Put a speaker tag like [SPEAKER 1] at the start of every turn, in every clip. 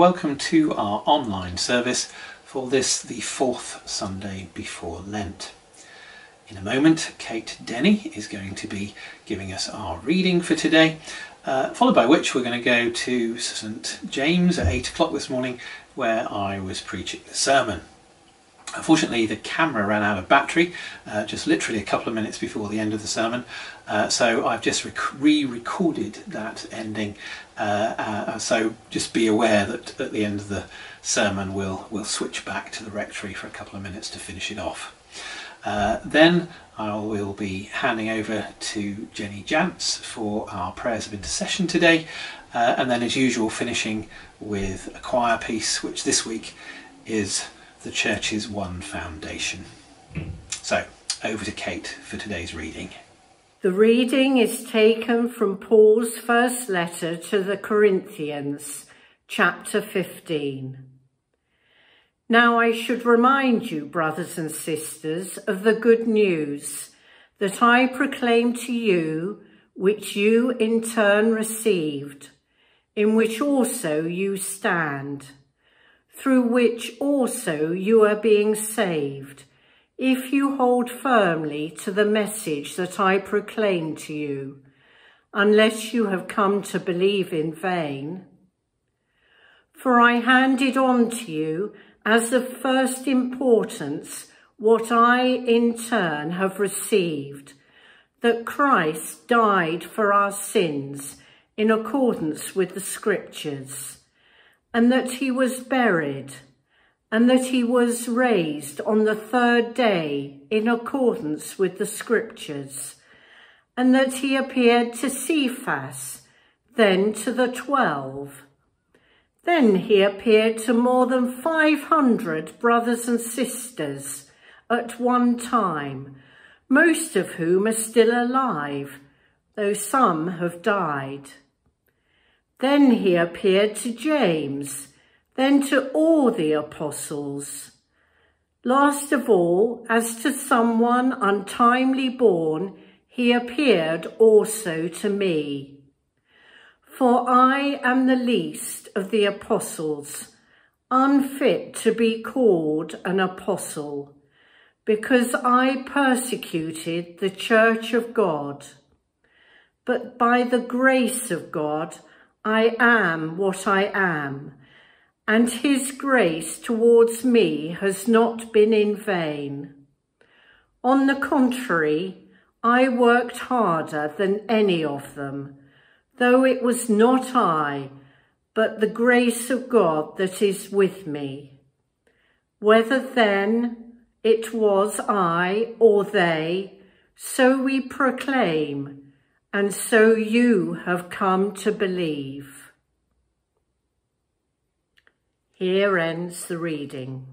[SPEAKER 1] welcome to our online service for this, the fourth Sunday before Lent. In a moment, Kate Denny is going to be giving us our reading for today, uh, followed by which we're going to go to St James at 8 o'clock this morning, where I was preaching the sermon. Unfortunately, the camera ran out of battery uh, just literally a couple of minutes before the end of the sermon, uh, so I've just re recorded that ending. Uh, uh, so just be aware that at the end of the sermon, we'll, we'll switch back to the rectory for a couple of minutes to finish it off. Uh, then I will be handing over to Jenny Jantz for our prayers of intercession today, uh, and then, as usual, finishing with a choir piece, which this week is the Church's One Foundation. So, over to Kate for today's reading.
[SPEAKER 2] The reading is taken from Paul's first letter to the Corinthians, chapter 15. Now I should remind you, brothers and sisters, of the good news that I proclaimed to you, which you in turn received, in which also you stand through which also you are being saved, if you hold firmly to the message that I proclaim to you, unless you have come to believe in vain. For I handed on to you as of first importance what I in turn have received, that Christ died for our sins in accordance with the scriptures, and that he was buried, and that he was raised on the third day in accordance with the scriptures, and that he appeared to Cephas, then to the twelve. Then he appeared to more than 500 brothers and sisters at one time, most of whom are still alive, though some have died. Then he appeared to James, then to all the apostles. Last of all, as to someone untimely born, he appeared also to me. For I am the least of the apostles, unfit to be called an apostle, because I persecuted the church of God. But by the grace of God, I am what I am, and his grace towards me has not been in vain. On the contrary, I worked harder than any of them, though it was not I, but the grace of God that is with me. Whether then it was I or they, so we proclaim, and so you have come to believe. Here ends the reading.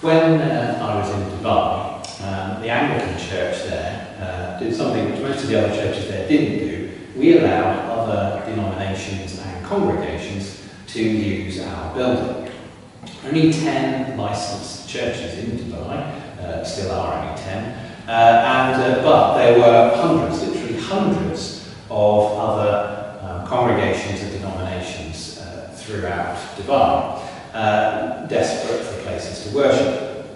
[SPEAKER 1] When uh, I was in Dubai, um, the Anglican church there uh, did something which most of the other churches there didn't do. We allowed other denominations and congregations to use our building. Only 10 licensed churches in Dubai, uh, still are only 10, uh, and, uh, but there were hundreds, literally hundreds of other um, congregations and denominations uh, throughout Dubai, uh, desperate for places to worship.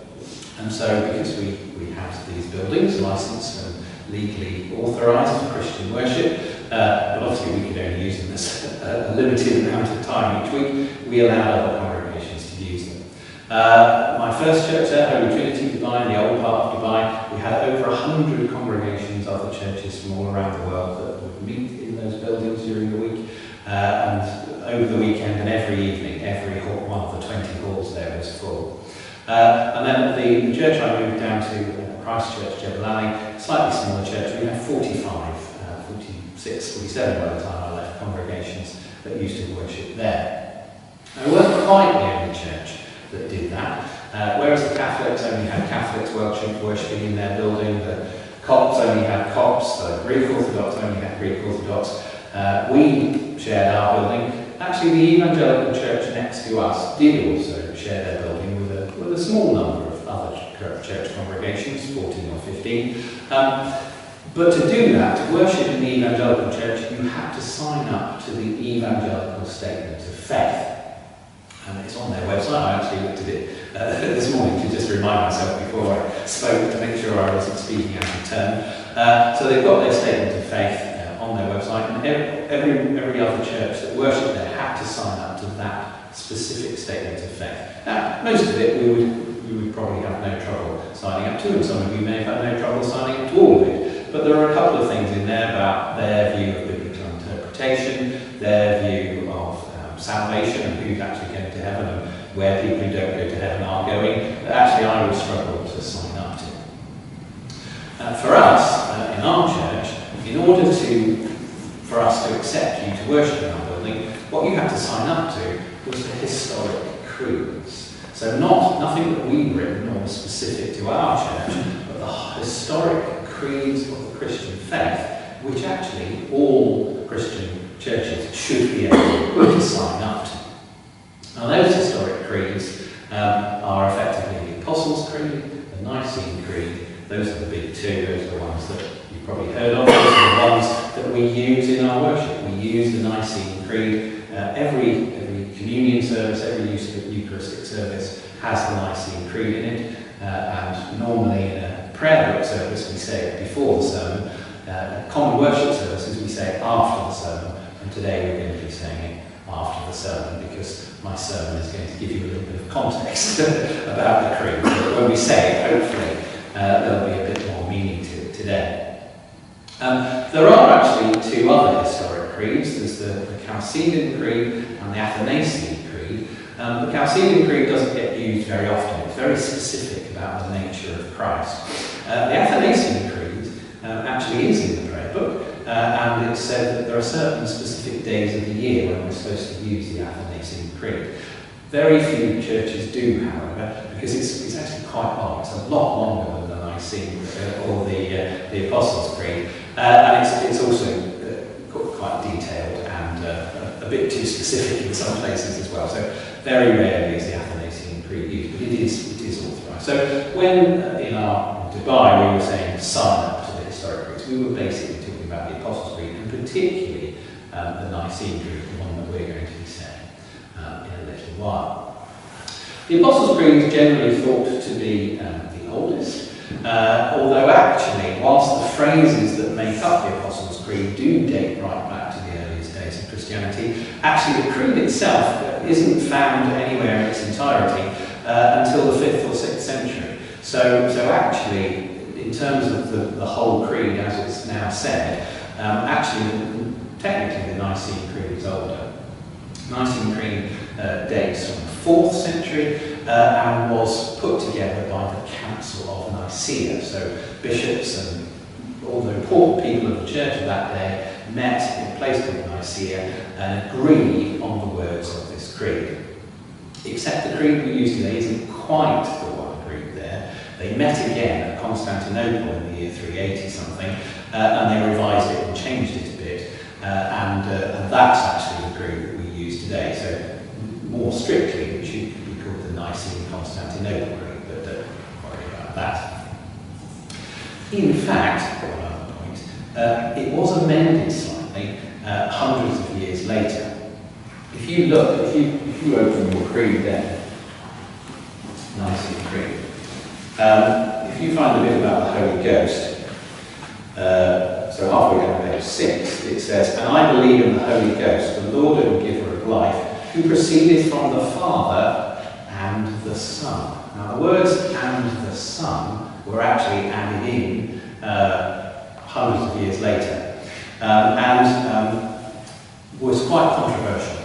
[SPEAKER 1] And so because we, we had these buildings licensed and legally authorised for Christian worship, uh, but obviously we could only use them as a limited amount of time each week, we allowed other congregations. Uh, my first church there, Holy Trinity Dubai, in the old part of Dubai, we had over 100 congregations, other churches from all around the world that would meet in those buildings during the week. Uh, and over the weekend and every evening, every hall, one of the 20 halls there was full. Uh, and then the, the church I moved down to, uh, Christchurch, Ali, slightly smaller church, we had 45, uh, 46, 47 by the time I left, congregations that used to worship there. I we weren't quite the only church that did that. Uh, whereas the Catholics only had Catholics worshipping in their building, the Copts only had Copts, the Greek Orthodox only had Greek Orthodox. Uh, we shared our building. Actually, the Evangelical Church next to us did also share their building with a, with a small number of other church congregations, 14 or 15. Um, But to do that, to worship in the evangelical church, you had to sign up to the evangelical statement of faith. And it's on their website. I actually looked at it uh, this morning to just remind myself before I spoke to make sure I wasn't speaking out of turn. Uh, so they've got their statement of faith uh, on their website, and every, every other church that worship there had to sign up to that specific statement of faith. Now, most of it we would, we would probably have no trouble signing up to, and some of you may have had no trouble signing up to all of it. But there are a couple of things in there about their view of biblical interpretation, their view of um, salvation and who's actually heaven and where people who don't go to heaven are going, that actually I would struggle to sign up to. Uh, for us, uh, in our church, in order to, for us to accept you to worship in our building, what you had to sign up to was the historic creeds. So not nothing that we've written or specific to our church, but the historic creeds of the Christian faith, which actually all Christian churches should be able to sign up to. Now those historic creeds. Um, are effectively the Apostles' Creed, the Nicene Creed, those are the big two, those are the ones that you've probably heard of, those are the ones that we use in our worship. We use the Nicene Creed. Uh, every, every communion service, every Eucharistic service has the Nicene Creed in it, uh, and normally in a prayer book service we say it before the sermon, uh, common worship services we say it after the sermon, and today we're going to be saying it after the sermon because my sermon is going to give you a little bit of context about the creed. When we say it, hopefully uh, there'll be a bit more meaning to it today. Um, there are actually two other historic creeds. There's the, the Chalcedon Creed and the Athanasian Creed. Um, the Chalcedon Creed doesn't get used very often. It's very specific about the nature of Christ. Uh, the Athanasian Creed um, actually is in the prayer book, uh, and it said that there are certain specific days of the year when we're supposed to use the Athanasian Creed. Very few churches do, however, because it's, it's actually quite long. It's a lot longer than the Nicene uh, or the, uh, the Apostles' Creed. Uh, and it's, it's also uh, quite detailed and uh, a bit too specific in some places as well. So very rarely is the Athanasian Creed used, but it is, it is authorised. So when in our Dubai we were saying sign up to the historic creeds, we were basically talking about the Apostles' Creed and particularly um, the Nicene Creed, the one that we're going to be saying um, in a little while. The Apostles' Creed is generally thought to be um, the oldest, uh, although actually, whilst the phrases that make up the Apostles' Creed do date right back to the earliest days of Christianity, actually the creed itself isn't found anywhere in its entirety uh, until the 5th or 6th century. So, so actually, in terms of the, the whole creed as it's now said, um, actually, technically the Nicene Creed is older. Nicene Creed uh, dates from the 4th century uh, and was put together by the Council of Nicaea. So bishops and all the important people of the church of that day met in a place called Nicaea and agreed on the words of this creed. Except the creed we use today isn't quite the one agreed there. They met again at Constantinople in the year 380 something, uh, and they revised it and changed it a bit. Uh, and, uh, and that's actually the creed that we use today. So more strictly, it should be called the Nicene Constantinople Creed, but don't worry about that. In fact, point, uh, it was amended slightly uh, hundreds of years later. If you look, if you, if you open your creed there, Nicene Creed, um, if you find a bit about the Holy Ghost, uh, so halfway down page 6, it says, And I believe in the Holy Ghost, the Lord and giver of life, who proceedeth from the Father and the Son. Now the words and the Son were actually added in uh, hundreds of years later, um, and um, was quite controversial.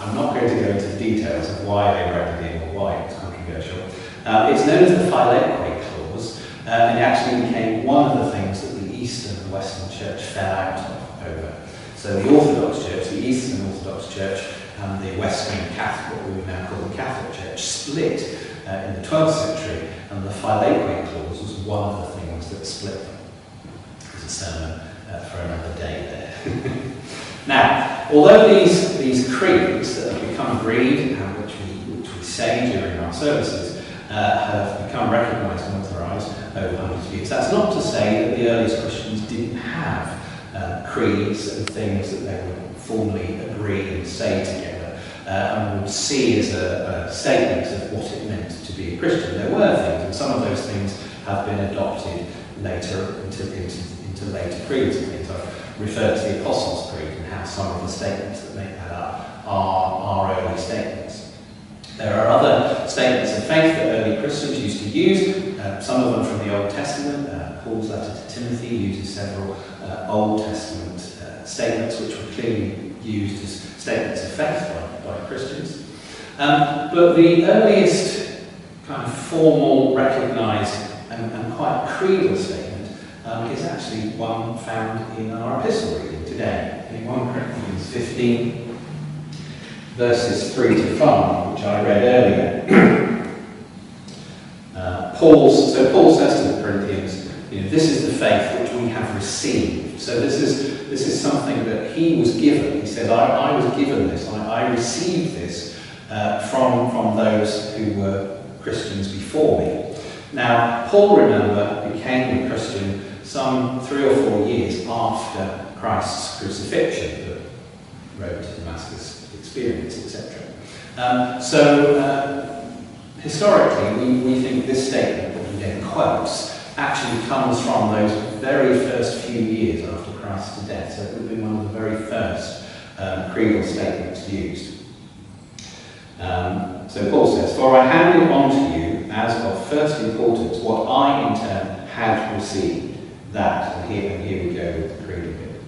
[SPEAKER 1] I'm not going to go into the details of why they were added in or why it was controversial. Uh, it's known as the Filioque Clause, uh, and it actually became one of the things that the Eastern and Western Church fell out over. So the Orthodox Church, the Eastern Orthodox Church, and the Western Catholic, what we would now call the Catholic Church, split uh, in the 12th century, and the Filioque Clause was one of the things that split them. There's a sermon uh, for another day there. now, although these, these creeds that have become agreed and which we, which we say during our services uh, have become recognised and authorised over hundreds of years. That's not to say that the earliest Christians didn't have uh, creeds and things that they would formally agree and say together uh, and would see as a, a statement of what it meant to be a Christian. There were things, and some of those things have been adopted later into, into, into later creeds and things. I've referred to the Apostles' Creed and how some of the statements that make that up are, are early statements. There are other statements of faith that early Christians used to use, uh, some of them from the Old Testament. Paul's letter to Timothy uses several uh, Old Testament uh, statements which were clearly used as statements of faith by, by Christians. Um, but the earliest kind of formal, recognised and, and quite creedal statement um, is actually one found in our epistle reading today, in 1 Corinthians 15, verses 3 to 5, which I read earlier. uh, Paul's, so Paul says to the Corinthians, you know, this is the faith which we have received. So this is, this is something that he was given. He said, I, I was given this, I, I received this uh, from, from those who were Christians before me. Now, Paul, remember, became a Christian some three or four years after Christ's crucifixion, the road to Damascus experience, etc. Um, so, uh, historically, we, we think this statement that he then quotes actually comes from those very first few years after Christ's death. So it would have been one of the very first um, creedal statements used. Um, so Paul says, For I handed on to you as of first importance what I in turn had received. That, and here, and here we go with the creed bit.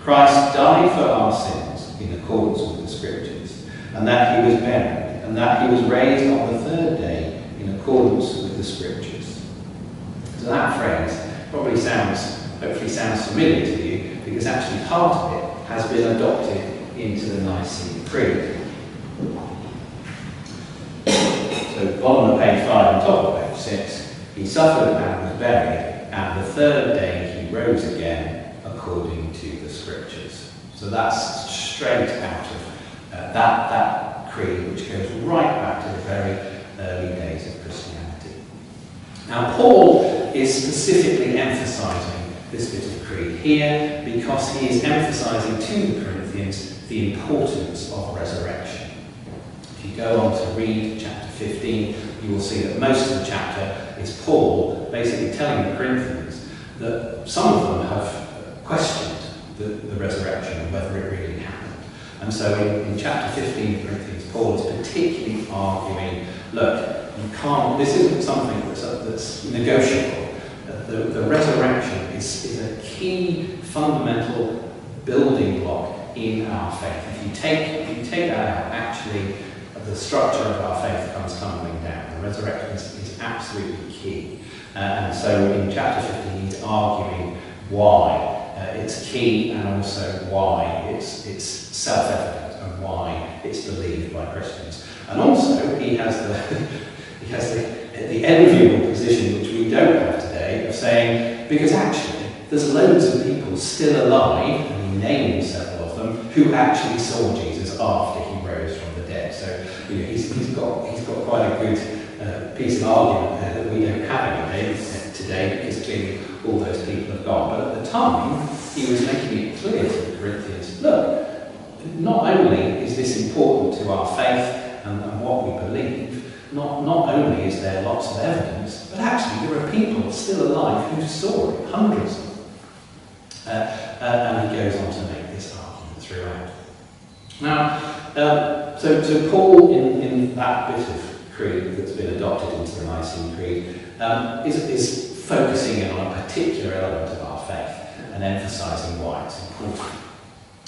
[SPEAKER 1] Christ died for our sins in accordance with the Scriptures, and that he was buried, and that he was raised on the third day in accordance with the Scriptures. So that phrase probably sounds, hopefully sounds familiar to you, because actually part of it has been adopted into the Nicene Creed. So bottom of page 5 and top of page 6, he suffered and was buried, and the third day he rose again according to the Scriptures. So that's straight out of uh, that, that creed, which goes right back to the very early days of Christianity. Now, Paul is specifically emphasizing this bit of creed here because he is emphasizing to the Corinthians the importance of resurrection. If you go on to read chapter 15, you will see that most of the chapter is Paul basically telling the Corinthians that some of them have questioned the, the resurrection and whether it really happened. And so in, in chapter 15 of Corinthians, Paul is particularly arguing, look, you can't, this isn't something that's, that's negotiable. The, the resurrection is, is a key fundamental building block in our faith. If you take, if you take that out, actually the structure of our faith comes tumbling down. The resurrection is, is absolutely key. Uh, and so in chapter 15, he's arguing why uh, it's key and also why it's, it's self-evident and why it's believed by Christians. And also, he has the, he has the, the enviable position, which we don't have of saying, because actually, there's loads of people still alive, and he names several of them, who actually saw Jesus after he rose from the dead. So you know, he's, he's, got, he's got quite a good uh, piece of argument there that we don't have anyway today, because clearly all those people have gone. But at the time, he was making it clear to the Corinthians, look, not only is this important to our faith and, and what we believe, not, not only is there lots of evidence, but actually there are people still alive who saw it, hundreds of them. Uh, uh, and he goes on to make this argument throughout. Now, um, so, so Paul, in, in that bit of creed that's been adopted into the Nicene Creed, um, is, is focusing in on a particular element of our faith and emphasising why it's important.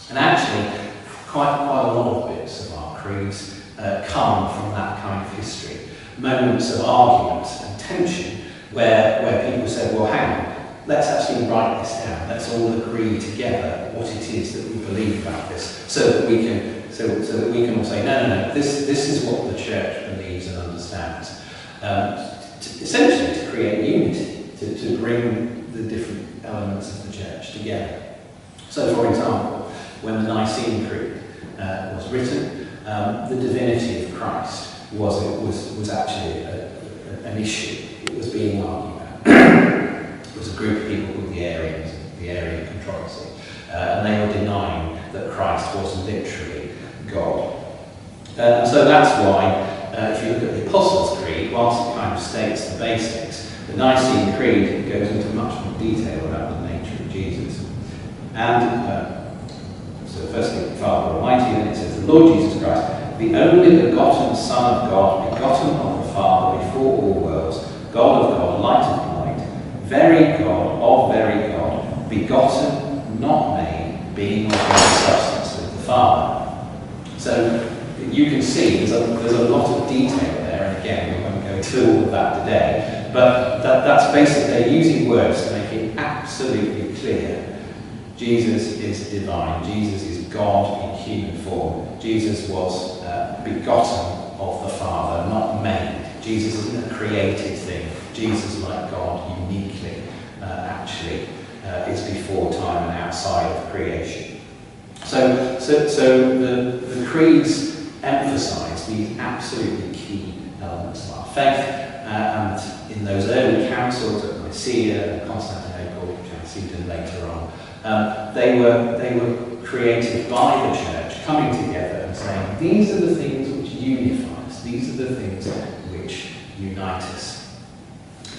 [SPEAKER 1] And actually, quite, quite a lot of bits of our creeds uh, come from that kind of history. Moments of argument and tension where, where people said, well, hang on, let's actually write this down. Let's all agree together what it is that we believe about this so that we can so, so that we can all say, no, no, no, this, this is what the church believes and understands. Um, to, essentially to create unity, to, to bring the different elements of the church together. So, for example, when the Nicene Creed uh, was written, um, the divinity of Christ was, it was, was actually a, an issue. It was being argued about. it was a group of people called the Arians, the Arian controversy, uh, and they were denying that Christ was literally God. Uh, so that's why, uh, if you look at the Apostles' Creed, whilst it kind of states the basics, the Nicene Creed goes into much more detail about the nature of Jesus. And uh, so firstly, Father Almighty, the Lord Jesus Christ, the only begotten Son of God, begotten of the Father before all worlds, God of God, light of light, very God of very God, begotten, not made, being of one substance with the Father. So you can see there's a, there's a lot of detail there, and again, we won't go into all of that today, but that, that's basically, they're using words to make it absolutely clear Jesus is divine. Jesus is God human form. Jesus was uh, begotten of the Father, not made. Jesus isn't a created thing. Jesus, like God, uniquely, uh, actually, uh, is before time and outside of creation. So, so, so the, the creeds emphasize these absolutely key elements of our faith, uh, and in those early councils at Nicaea and Constantinople, which see later on, um, they, were, they were created by the church coming together and saying, these are the things which unify us, these are the things which unite us.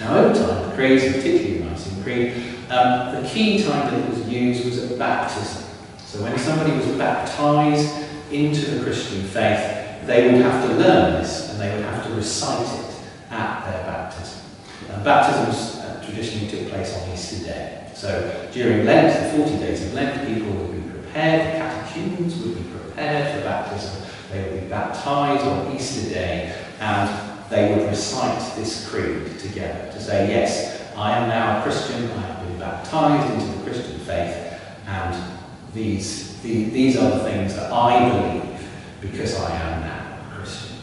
[SPEAKER 1] Now, over time, the creeds, particularly the Nicene Creed, um, the key time that it was used was at baptism. So when somebody was baptized into the Christian faith, they would have to learn this and they would have to recite it at their baptism. And baptisms uh, traditionally took place on Easter Day. So during Lent, the 40 days of Lent, people would be prepared, catechumens would be prepared for baptism. They would be baptized on Easter Day and they would recite this creed together to say, yes, I am now a Christian, I have been baptized into the Christian faith, and these, the, these are the things that I believe because I am now a Christian.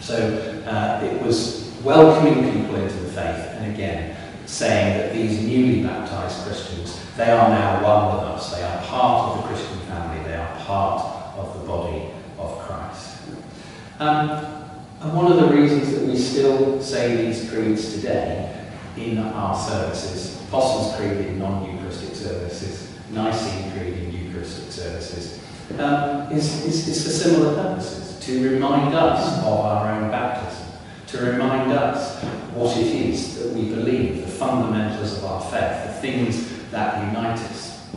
[SPEAKER 1] So uh, it was welcoming people into the faith, and again, saying that these newly baptized Christians, they are now one with us. They are part of the Christian family. They are part of the body of Christ. Um, and one of the reasons that we still say these creeds today in our services, Apostles' Creed in non-Eucharistic services, Nicene Creed in Eucharistic services, um, is, is, is for similar purposes, to remind us of our own baptism, to remind us what it is that we believe, the fundamentals of our faith, the things that unite us.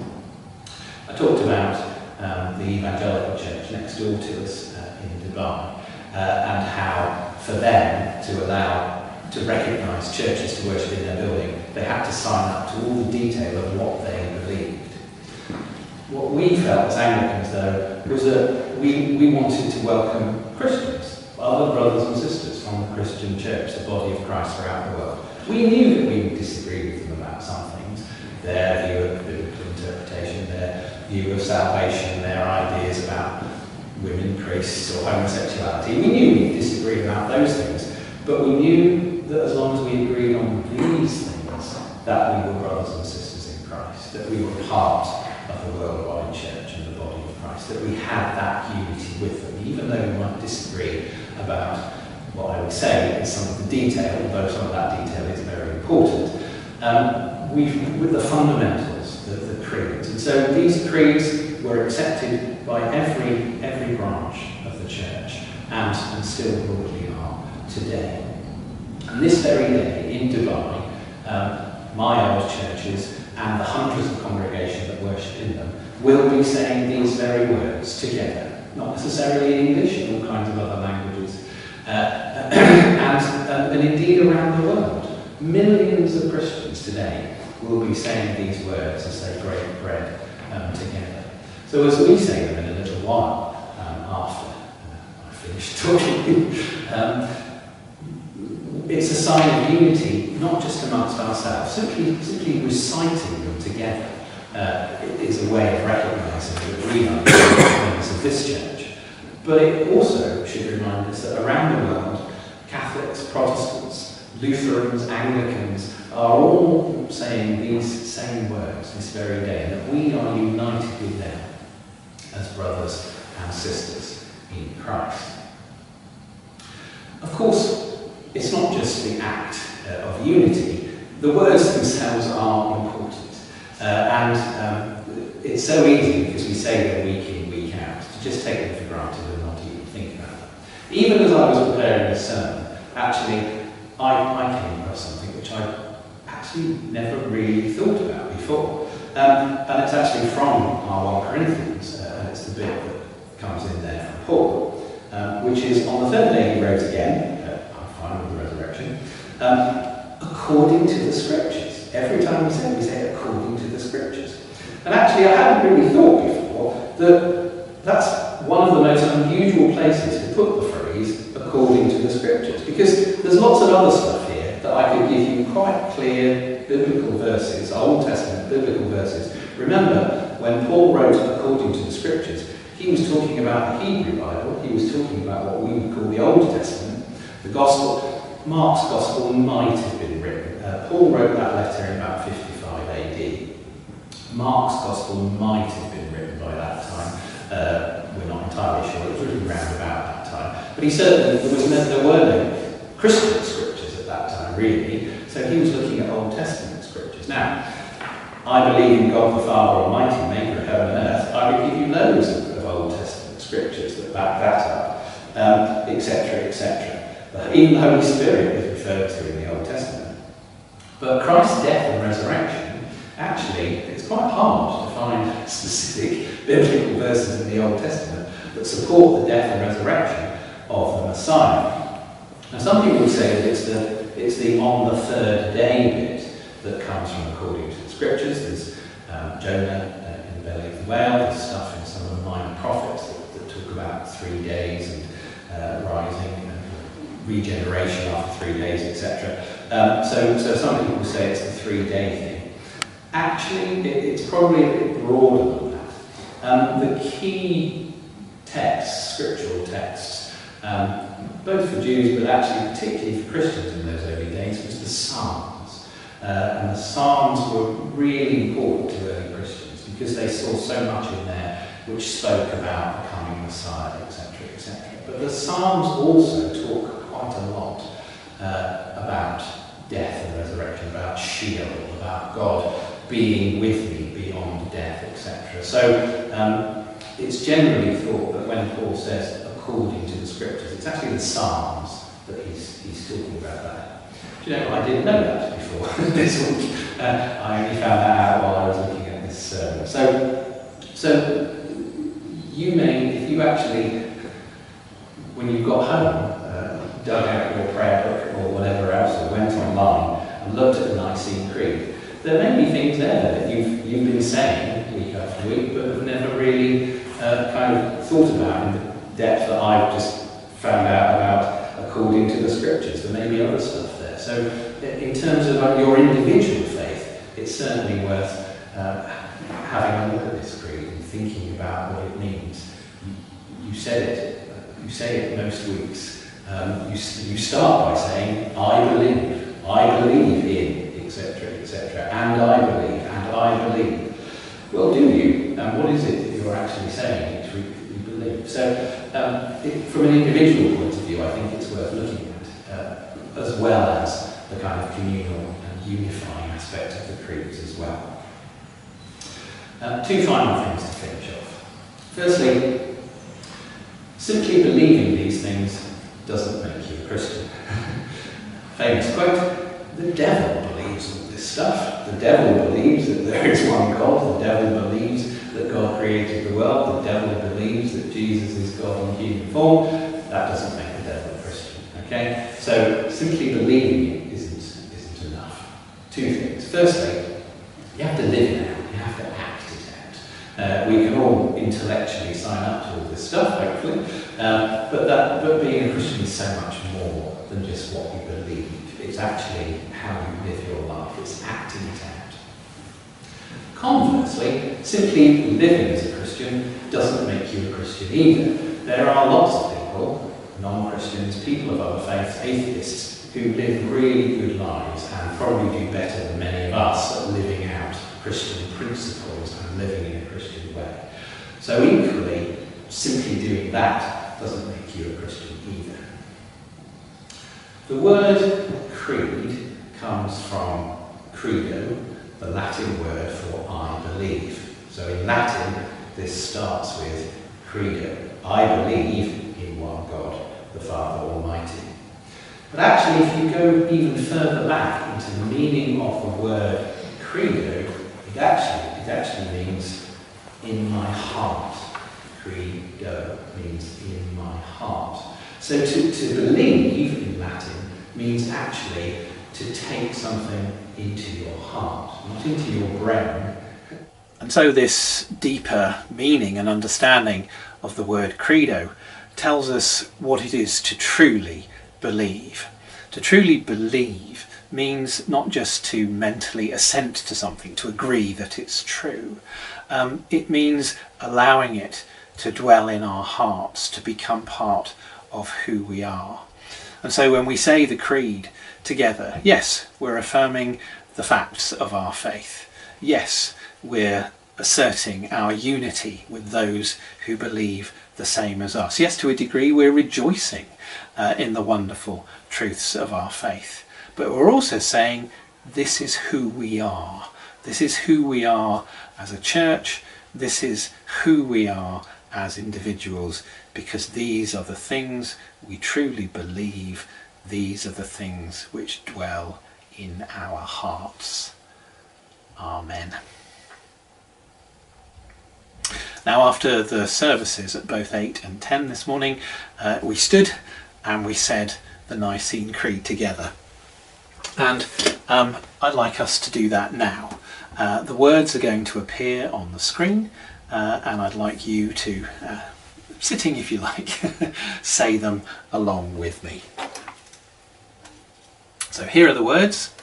[SPEAKER 1] I talked about um, the evangelical church next door to us uh, in Dubai uh, and how for them to allow to recognise churches to worship in their building, they had to sign up to all the detail of what they believed. What we felt as Anglicans, though, was that we, we wanted to welcome Christians, other brothers and sisters from the Christian church, the body of Christ throughout the world. We knew that we would disagree with them about some things, their view of biblical interpretation, their view of salvation, their ideas about women, priests, or homosexuality. We knew we'd disagree about those things, but we knew that as long as we agreed on these things, that we were brothers and sisters in Christ, that we were part of the worldwide church and the body of Christ, that we had that unity with them, even though we might disagree about what I would say is some of the detail, although some of that detail is very important. Um, with the fundamentals, the, the creeds. And so these creeds were accepted by every, every branch of the church and, and still broadly are today. And this very day in Dubai, um, my old churches and the hundreds of congregations that worship in them will be saying these very words together, not necessarily in English, in all kinds of other languages, uh, and, um, and indeed around the world. Millions of Christians today will be saying these words as they break bread um, together. So as we say them in a little while um, after uh, I finish talking, um, it's a sign of unity, not just amongst ourselves. Simply, simply reciting them together uh, is a way of recognising that we are members of this church. But it also should remind us that around the world, Catholics, Protestants, Lutherans, Anglicans are all saying these same words this very day, that we are united with them as brothers and sisters in Christ. Of course, it's not just the act uh, of unity, the words themselves are important. Uh, and um, it's so easy because we say them week in, week out, to just take them for granted and not even think about them. Even as I was preparing this sermon, actually, I, I came across something which I actually never really thought about before. Um, and it's actually from our 1 Corinthians, uh, and it's the bit that comes in there from Paul, um, which is on the third day he rose again, uh, final of the resurrection, um, according to the scriptures. Every time we say it, we say according to the scriptures. And actually, I hadn't really thought before that that's one of the most unusual places to put the according to the scriptures, because there's lots of other stuff here that I could give you quite clear biblical verses, Old Testament biblical verses. Remember, when Paul wrote according to the scriptures, he was talking about the Hebrew Bible, he was talking about what we would call the Old Testament, the Gospel. Mark's Gospel might have been written. Uh, Paul wrote that letter in about 55 AD. Mark's Gospel might have been written by that time. Uh, we're not entirely sure. It was written around about time. But he certainly, there, was there were no Christian scriptures at that time, really. So he was looking at Old Testament scriptures. Now, I believe in God the Father Almighty, maker of heaven and earth. I would give you loads of, Old Testament scriptures that back that up, etc., um, etc. Et Even the Holy Spirit is referred to in the Old Testament. But Christ's death and resurrection, actually, it's quite hard to find specific biblical verses in the Old Testament that support the death and resurrection of the Messiah. Now, some people say that it's the, it's the on the third day bit that comes from according to the scriptures. There's um, Jonah uh, in the belly of the whale, there's stuff in some of the minor prophets that, that talk about three days and uh, rising and regeneration after three days, etc. Um, so, so some people say it's the three day thing. Actually, it, it's probably a bit broader than that. Um, the key texts, scriptural texts, um, both for Jews but actually particularly for Christians in those early days, was the Psalms. Uh, and the Psalms were really important to early Christians because they saw so much in there which spoke about the coming Messiah, etc., etc. But the Psalms also talk quite a lot uh, about death and resurrection, about Sheol, about God being with me beyond death, etc. So um, it's generally thought that when Paul says according to the scriptures, it's actually the Psalms that he's, he's talking about that. Do you know, I didn't know that before this week. Uh, I only found that out while I was looking at this sermon. So, so you may, if you actually, when you got home, uh, dug out your prayer book or whatever else, or went online and looked at the Nicene Creed, there may be things there that you've, you've been saying week after week, but have never really uh, kind of thought about in the depth that I've just found out about according to the scriptures. There may be other stuff there. So, in terms of uh, your individual faith, it's certainly worth uh, having a look at this creed and thinking about what it means. You said it, you say it most weeks. Um, you, you start by saying, I believe, I believe in, etc., etc., and I believe, and I believe. Well, do you? And what is it that you're actually saying So, um, it, from an individual point of view, I think it's worth looking at, uh, as well as the kind of communal and unifying aspect of the creeds as well. Uh, two final things to finish off. Firstly, simply believing these things doesn't make you a Christian. Famous quote, the devil believes all this stuff. The devil believes that there is one God. The devil believes that God created the world. The devil believes that Jesus is God in human form. That doesn't make the devil a Christian. Okay? So simply believing it isn't, isn't enough. Two things. Firstly, you have to live it out. You have to act it out. Uh, we can all intellectually sign up to all this stuff, hopefully, uh, but, that, but being a Christian is so much more than just what you believe. It's actually how you live your life. It's acting it out. Conversely, simply living as a Christian doesn't make you a Christian either. There are lots of people, non-Christians, people of other faiths, atheists, who live really good lives and probably do better than many of us at living out Christian principles and living in a Christian way. So equally, simply doing that doesn't make you a Christian either. The word
[SPEAKER 3] creed comes from credo, the Latin word for I believe. So in Latin, this starts with credo. I believe in one God, the Father Almighty. But actually, if you go even further back into the meaning of the word credo, it actually, it actually means in my heart. Credo means in my heart. So to, to believe in Latin means actually to take something into your heart, not into your brain.
[SPEAKER 1] And so this deeper meaning and understanding of the word credo tells us what it is to truly believe. To truly believe means not just to mentally assent to something, to agree that it's true. Um, it means allowing it to dwell in our hearts, to become part of who we are. And so when we say the creed together, yes, we're affirming the facts of our faith. Yes, we're asserting our unity with those who believe the same as us. Yes, to a degree, we're rejoicing uh, in the wonderful truths of our faith. But we're also saying this is who we are. This is who we are as a church. This is who we are as individuals because these are the things we truly believe. These are the things which dwell in our hearts. Amen. Now, after the services at both 8 and 10 this morning, uh, we stood and we said the Nicene Creed together. And um, I'd like us to do that now. Uh, the words are going to appear on the screen, uh, and I'd like you to, uh, sitting if you like, say them along with me. So here are the words.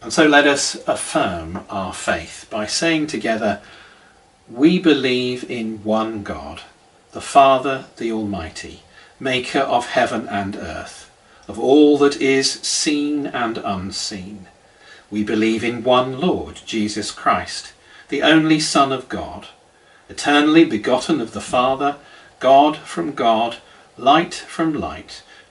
[SPEAKER 1] And so let us affirm our faith by saying together, We believe in one God, the Father, the Almighty, maker of heaven and earth, of all that is seen and unseen. We believe in one Lord, Jesus Christ, the only Son of God, eternally begotten of the Father, God from God, light from light,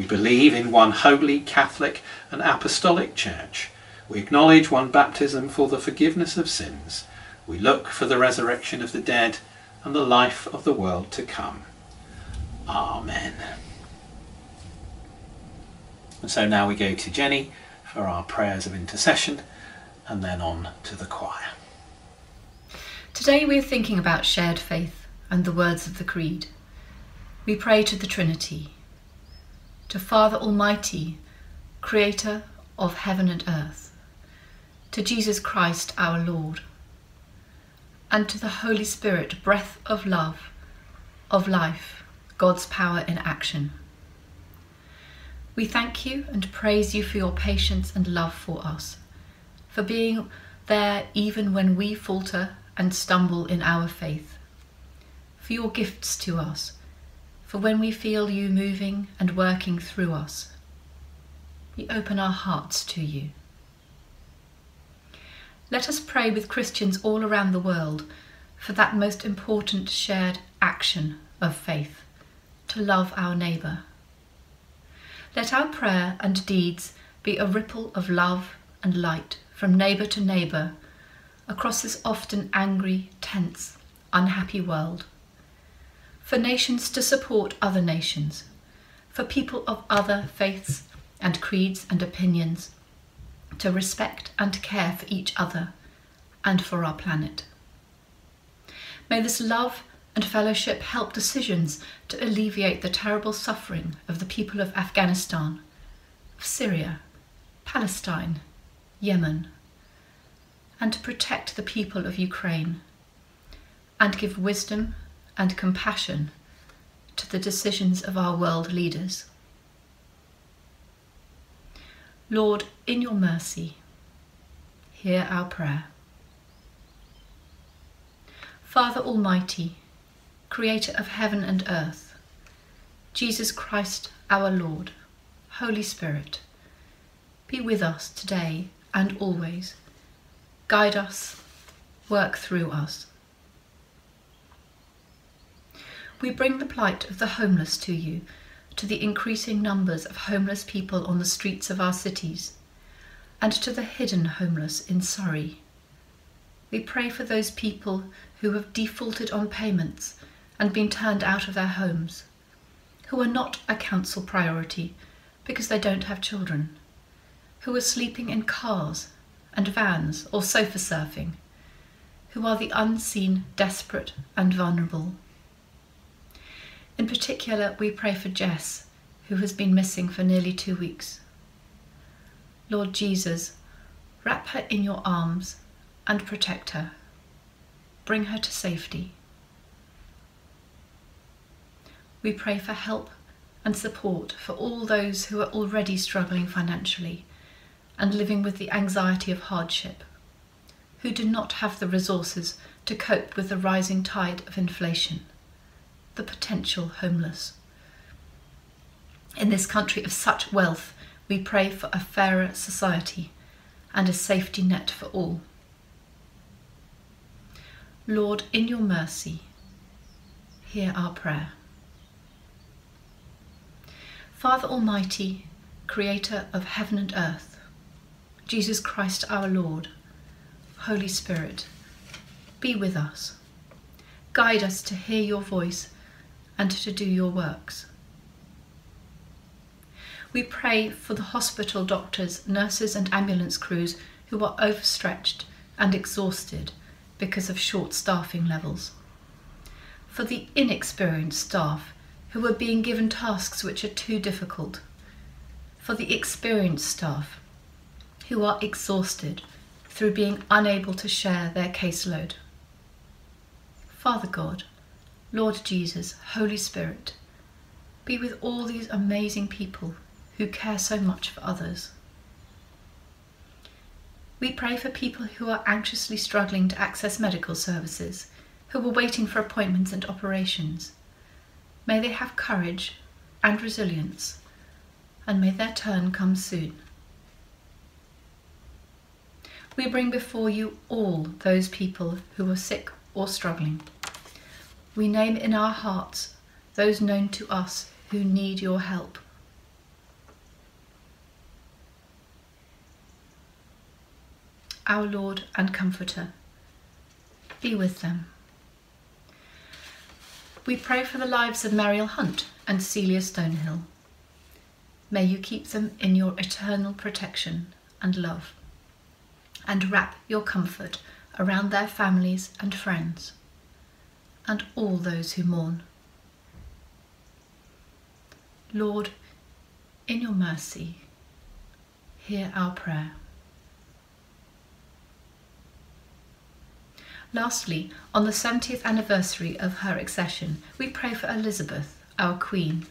[SPEAKER 1] We believe in one holy, Catholic and Apostolic Church. We acknowledge one baptism for the forgiveness of sins. We look for the resurrection of the dead and the life of the world to come. Amen. And so now we go to Jenny for our prayers of intercession and then on to the choir.
[SPEAKER 4] Today we're thinking about shared faith and the words of the Creed. We pray to the Trinity, to Father Almighty, Creator of heaven and earth, to Jesus Christ our Lord, and to the Holy Spirit, breath of love, of life, God's power in action. We thank you and praise you for your patience and love for us for being there even when we falter and stumble in our faith, for your gifts to us, for when we feel you moving and working through us. We open our hearts to you. Let us pray with Christians all around the world for that most important shared action of faith, to love our neighbour. Let our prayer and deeds be a ripple of love and light from neighbour to neighbour across this often angry, tense, unhappy world. For nations to support other nations, for people of other faiths and creeds and opinions to respect and care for each other and for our planet. May this love and fellowship help decisions to alleviate the terrible suffering of the people of Afghanistan, of Syria, Palestine, Yemen, and to protect the people of Ukraine, and give wisdom and compassion to the decisions of our world leaders. Lord, in your mercy, hear our prayer. Father Almighty, Creator of heaven and earth, Jesus Christ our Lord, Holy Spirit, be with us today and always. Guide us, work through us. We bring the plight of the homeless to you, to the increasing numbers of homeless people on the streets of our cities, and to the hidden homeless in Surrey. We pray for those people who have defaulted on payments and been turned out of their homes, who are not a council priority because they don't have children, who are sleeping in cars and vans or sofa surfing, who are the unseen, desperate, and vulnerable. In particular, we pray for Jess, who has been missing for nearly two weeks. Lord Jesus, wrap her in your arms and protect her. Bring her to safety. We pray for help and support for all those who are already struggling financially and living with the anxiety of hardship, who do not have the resources to cope with the rising tide of inflation the potential homeless. In this country of such wealth, we pray for a fairer society and a safety net for all. Lord, in your mercy, hear our prayer. Father Almighty, Creator of heaven and earth, Jesus Christ our Lord, Holy Spirit, be with us. Guide us to hear your voice and to do your works. We pray for the hospital doctors, nurses, and ambulance crews who are overstretched and exhausted because of short staffing levels. For the inexperienced staff who are being given tasks which are too difficult. For the experienced staff who are exhausted through being unable to share their caseload. Father God, Lord Jesus, Holy Spirit, be with all these amazing people who care so much for others. We pray for people who are anxiously struggling to access medical services, who are waiting for appointments and operations. May they have courage and resilience, and may their turn come soon. We bring before you all those people who are sick or struggling we name in our hearts those known to us who need your help. Our Lord and Comforter, be with them. We pray for the lives of Mariel Hunt and Celia Stonehill. May you keep them in your eternal protection and love, and wrap your comfort around their families and friends and all those who mourn. Lord, in your mercy, hear our prayer. Lastly, on the 70th anniversary of her accession, we pray for Elizabeth, our Queen.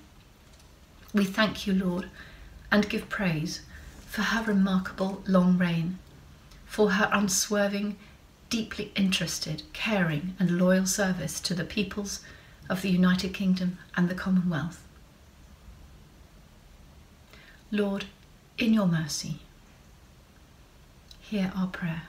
[SPEAKER 4] We thank you, Lord, and give praise for her remarkable long reign, for her unswerving deeply interested, caring, and loyal service to the peoples of the United Kingdom and the Commonwealth. Lord, in your mercy, hear our prayer.